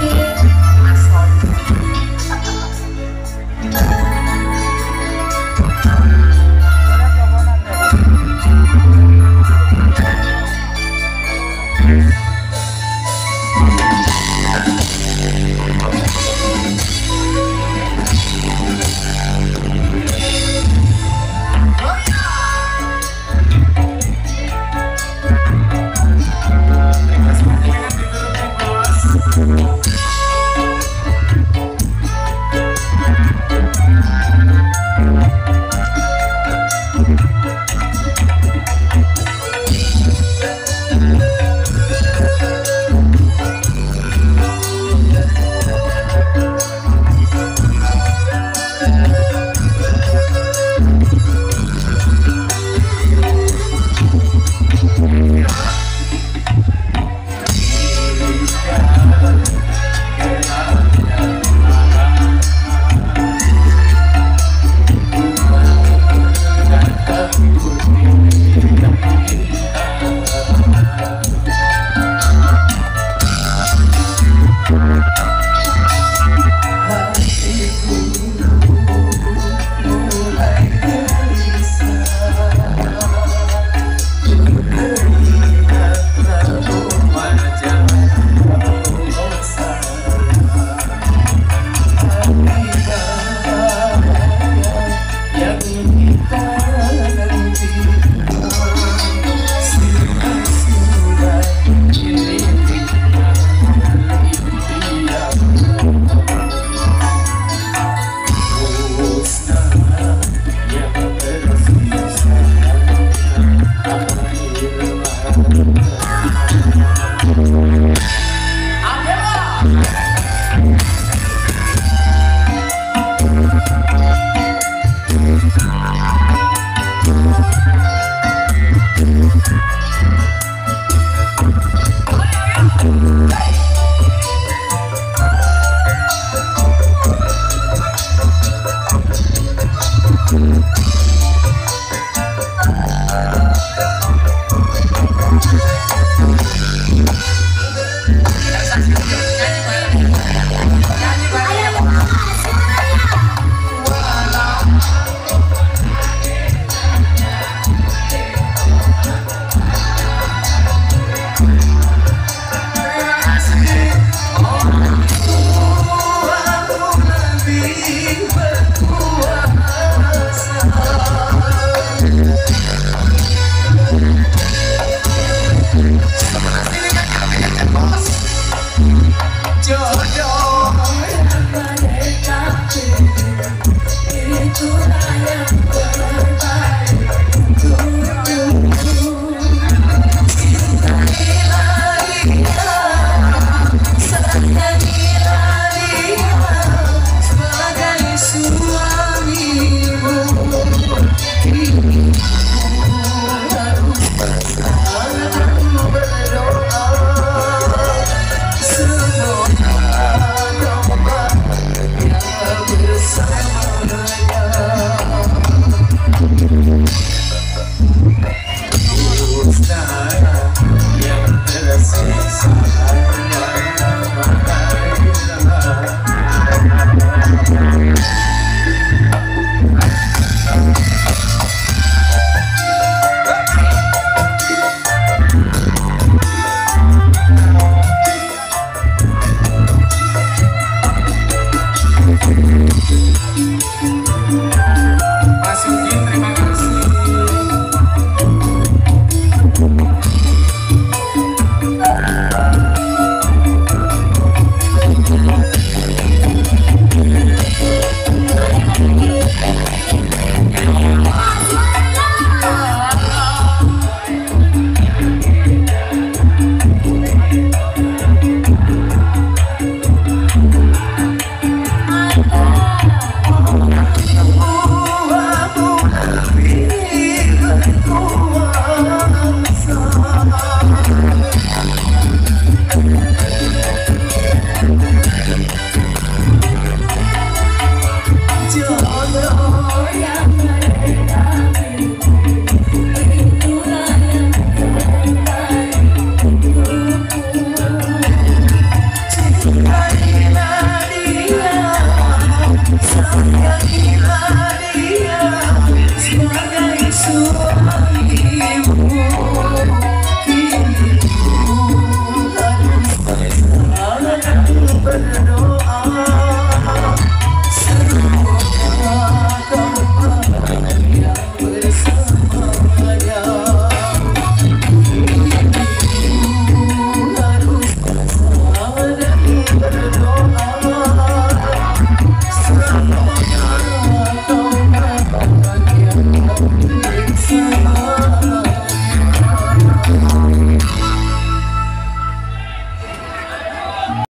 Yeah. Mm-hmm.